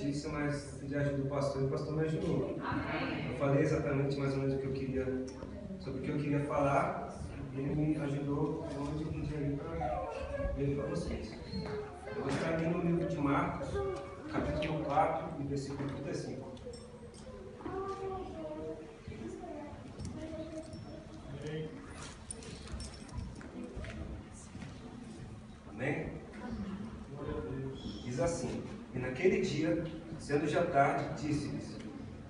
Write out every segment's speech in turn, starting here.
notícia, mas pedi ajuda do pastor e o pastor me ajudou. Eu falei exatamente mais ou menos o que eu queria, sobre o que eu queria falar, e ele me ajudou onde eu podia ir para vocês. Eu vou estar ali no livro de Marcos, capítulo 4, versículo 35. Amém? Diz assim: naquele dia, sendo já tarde, disse-lhes: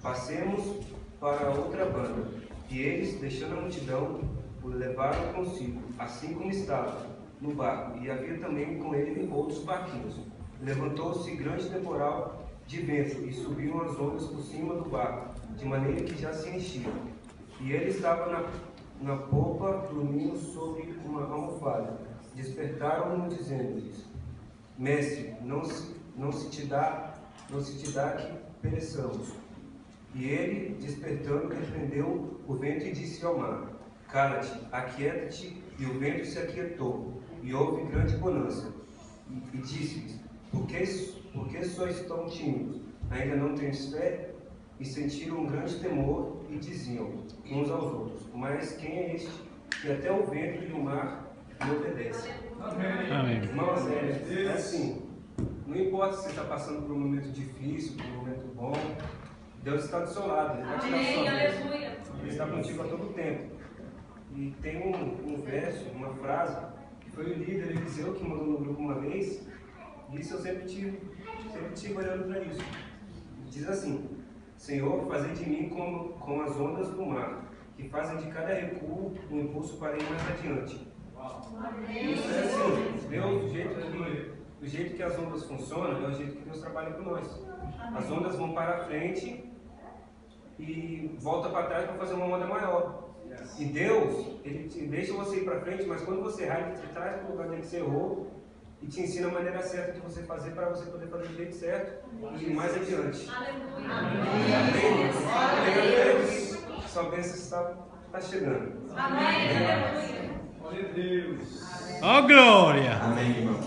Passemos para outra banda. E eles, deixando a multidão, o levaram consigo, assim como estava, no barco. E havia também com ele outros barquinhos. Levantou-se grande temporal de vento e subiam as ondas por cima do barco, de maneira que já se enchia. E ele estava na, na popa, dormindo sobre uma almofada. Despertaram-no, dizendo-lhes: Mestre, não se, não se te dá, não se te dá que pereçamos. E ele, despertando, repreendeu o vento e disse ao mar: Cala-te, aquieta-te. E o vento se aquietou, e houve grande bonança. E, e disse-lhes: Por que, por que sois tão tímidos? Ainda não tens fé? E sentiram um grande temor e diziam uns aos outros: Mas quem é este que até o vento e o mar lhe obedecem? Amém. Irmãos, é, é assim. Não importa se você está passando por um momento difícil, por um momento bom, Deus está do seu lado. Ele vai sua aleluia. Ele está contigo a todo tempo. E tem um, um verso, uma frase, que foi o líder Eliseu que mandou no grupo uma vez, e isso eu sempre tive, sempre tive olhando para isso. Diz assim: Senhor, fazei de mim como, como as ondas do mar, que fazem de cada recuo um impulso para ir mais adiante. Isso Deus, do jeito, do jeito que as ondas funcionam, é o jeito que Deus trabalha com nós. As ondas vão para frente e volta para trás para fazer uma onda maior. E Deus, Ele te deixa você ir para frente, mas quando você errar, Ele te traz para o lugar onde você errou e te ensina a maneira certa de você fazer para você poder fazer do jeito certo e ir mais adiante. Amém? Tenha fé que sua bênção está, está chegando. Amém. Aleluia. Glória a Deus. Ó glória! Amém, irmão.